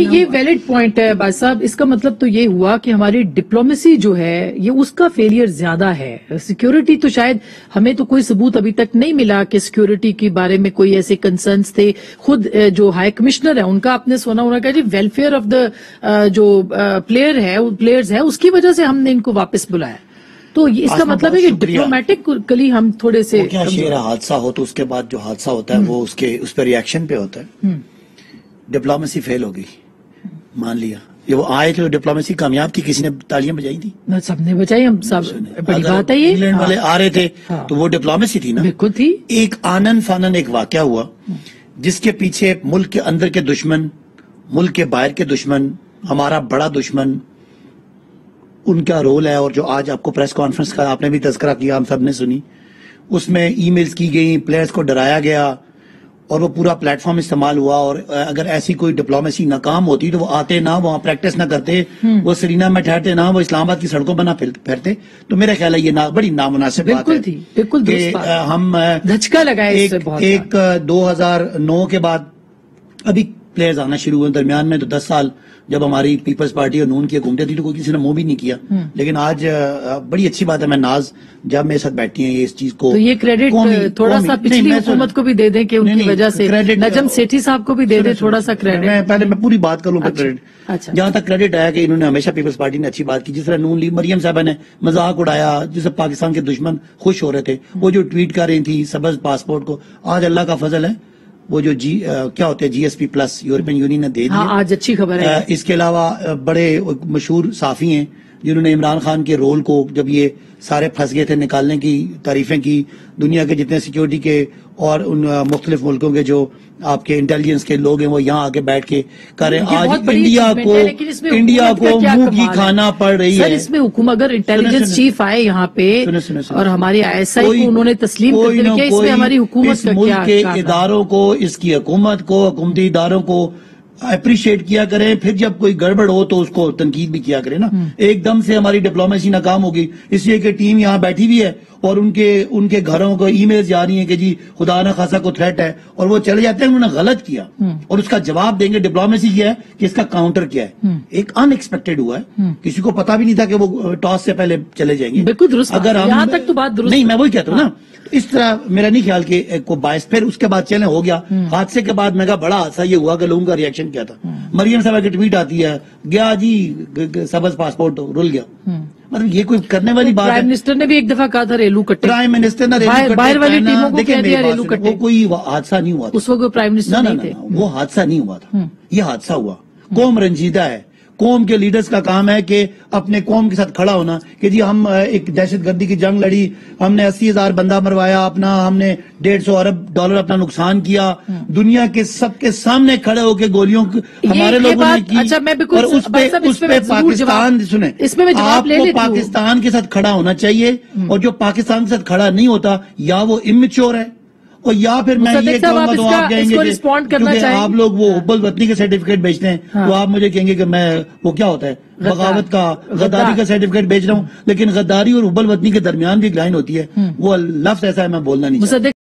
ये valid point है भाई साहब। इसका मतलब तो ये हुआ कि हमारी डिप्लोमेसी जो है ये उसका फेलियर ज़्यादा है। सिक्योरिटी तो शायद हमें तो कोई सबूत अभी तक नहीं मिला कि सिक्योरिटी के बारे में कोई ऐसे कंसर्न्स थे। खुद जो हाई कमिश्नर है उनका आपने सुना होना कहा वेलफेयर ऑफ़ द जो प्लेयर है प्लेयर्स है उसकी वजह से हमने इनको वापस बुलाया। तो ये इसका मतलब है कि। डिप्लोमेटिकली हम थोड़े से क्या शेर हादसा हो तो उसके बाद जो हादसा होता है वो उसके उस पर रिएक्शन पे होता है। डिप्लोमेसी फेल हो गई। मान लिया। ये वो आए थे डिप्लोमेसी कामयाब थी किसी ने तालियाँ बजाई थी? न, सबने बचाई हम सब बड़ी बात है ये। इंग्लैंड वाले हाँ, आ रहे थे हाँ। तो वो डिप्लोमेसी थी ना। बिल्कुल थी। एक आनंद फानन एक वाक्य हुआ जिसके पीछे मुल्क के अंदर के दुश्मन मुल्क के बाहर के दुश्मन हमारा बड़ा दुश्मन उनका रोल है और जो आज आपको प्रेस कॉन्फ्रेंस का आपने भी तस्करा किया हम सबने सुनी। उसमें ईमेल्स की गई प्लेयर्स को डराया गया और वो पूरा प्लेटफॉर्म इस्तेमाल हुआ और अगर ऐसी कोई डिप्लोमेसी नाकाम होती तो वो आते ना वहाँ प्रैक्टिस ना करते वो सरीना में ठहरते ना वो इस्लामाबाद की सड़कों पर ना फेरते। तो मेरा ख्याल है ये ना, बड़ी नामनासिब बात बिल्कुल थी, बिल्कुल हम धचका लगाए एक दो हज़ार नौ के बाद अभी प्लेयर्स आना शुरू हुए दरमियान में तो दस साल जब हमारी पीपल्स पार्टी और नून की घूमते थी तो कोई किसी ने मुँह भी नहीं किया। लेकिन आज बड़ी अच्छी बात है मैं नाज जब मेरे साथ बैठी है ये इस चीज़ को तो ये क्रेडिट थोड़ा सा पिछली हुकूमत को भी दे दें कि उनकी वजह से। क्रेडिट- नजम सेठी साहब को भी दे दे थोड़ा सा मैं क्रेडिट पहले मैं पूरी बात कर लूँ अच्छा, क्रेडिट अच्छा। जहाँ तक क्रेडिट आया कि इन्होंने हमेशा पीपल्स पार्टी ने अच्छी बात की। जिस तरह नून लीग मरियम साहब ने मज़ाक उड़ाया जिससे पाकिस्तान के दुश्मन खुश हो रहे थे। वो जो ट्वीट कर रही थी सबज पासपोर्ट को आज अल्लाह का फजल है। वो जो जी आ, क्या होते हैं जीएसपी प्लस यूरोपियन यूनियन ने दे दिया हाँ आज अच्छी खबर है। आ, इसके अलावा बड़े मशहूर साफी हैं। जिन्होंने इमरान खान के रोल को जब ये सारे फंस गए थे निकालने की तारीफें की दुनिया के जितने सिक्योरिटी के और उन मुख्तलिफ़ मुल्कों के जो आपके इंटेलिजेंस के लोग हैं वो यहाँ आके बैठ के कर रहे हैं। आज इंडिया को इंडिया को मुँह की खाना पड़ रही है। इसमें हुकूमत अगर इंटेलिजेंस चीफ आए यहाँ पे सुने, सुने, सुने। और हमारे कोई- को उन्होंने तस्लीम कोई ना कोई हमारी हुकूमत के इदारों को इसकी हुकूमत को हुकूमती इदारों को अप्रिशिएट किया करें फिर जब कोई गड़बड़ हो तो उसको तनकीद भी किया करें ना। एकदम से हमारी डिप्लोमेसी नाकाम होगी इसलिए कि टीम यहाँ बैठी हुई है और उनके उनके घरों को ईमेल जा रही है कि जी खुदा न खासा को थ्रेट है। और वो चले जाते हैं उन्होंने गलत किया। और उसका जवाब देंगे डिप्लोमेसी क्या है कि इसका काउंटर क्या है। एक अनएक्सपेक्टेड हुआ है। किसी को पता भी नहीं था कि वो टॉस से पहले चले जाएँगे। बिल्कुल दुरुस्त अगर है। हम यहाँ तक तो बात दुरुस्त नहीं मैं वही कहता हूँ ना। इस तरह मेरा नहीं ख्याल कि को बायस फिर उसके बाद चले हो गया। हादसे के बाद मैं कहा बड़ा हादसा ये हुआ कि लोगों का रिएक्शन क्या था। मरियम साहब की ट्वीट आती है गया जी सबज पासपोर्ट रुल गया। मतलब ये कोई करने वाली बात प्राइम मिनिस्टर ने भी एक दफ़ा कहा था रेलू कट्टे। प्राइम मिनिस्टर ने रेलू बाहर- वाली टीमों को कह दिया रेलू कटे कट्टे। वो कोई हादसा नहीं हुआ उस वक्त प्राइम मिनिस्टर नहीं थे। वो हादसा नहीं हुआ था। ये हादसा हुआ। कौम रंजीदा है कौम के लीडर्स का काम है कि अपने कौम के साथ खड़ा होना कि जी हम एक दहशत गर्दी की जंग लड़ी हमने अस्सी हज़ार बंदा मरवाया अपना हमने डेढ़ सौ अरब डॉलर अपना नुकसान किया। दुनिया के सबके सामने खड़े होकर गोलियों हमारे लोगों ने की अच्छा, मैं और उस उस पाकिस्तान सुने इसमें आपको पाकिस्तान के साथ खड़ा होना चाहिए और जो पाकिस्तान के साथ खड़ा नहीं होता या वो इमेच्योर है। और या फिर मैं ये कहूँगा आप तो आप कहेंगे करना आप लोग वो हुब्बल वतनी के सर्टिफिकेट बेचते हैं हाँ। तो आप मुझे कहेंगे कि मैं वो क्या होता है? बगावत का गद्दारी। का सर्टिफिकेट बेच रहा हूँ लेकिन गद्दारी और हुब्बल वतनी के दरमियान भी एक लाइन होती है वो लफ्ज ऐसा है मैं बोलना नहीं